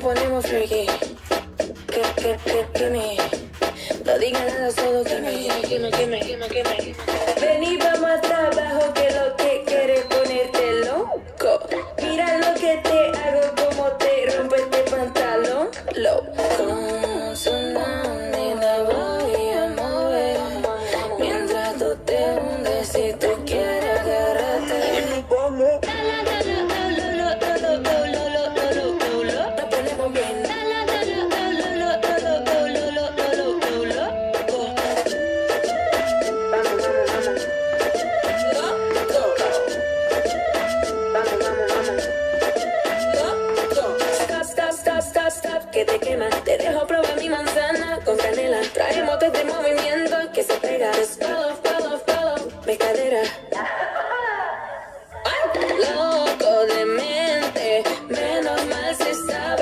ponemos freaky. Que, que, que, que me. No diga nada, solo que me. Que me, que me, que me, que me. Ven y vamos hasta abajo, que lo que que te quema. Te dejo probar mi manzana con canela. Traemos este movimiento que se pega. Follow, follow, follow, mi cadera. Loco de mente, menos mal se está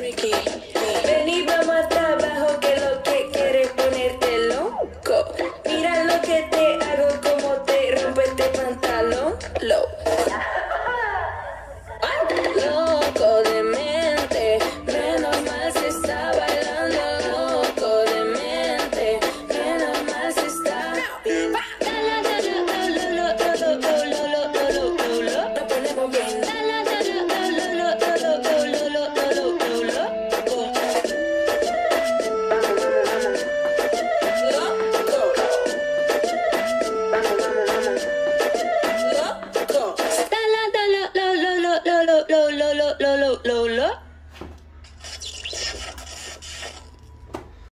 Ricky. lo lo lo lo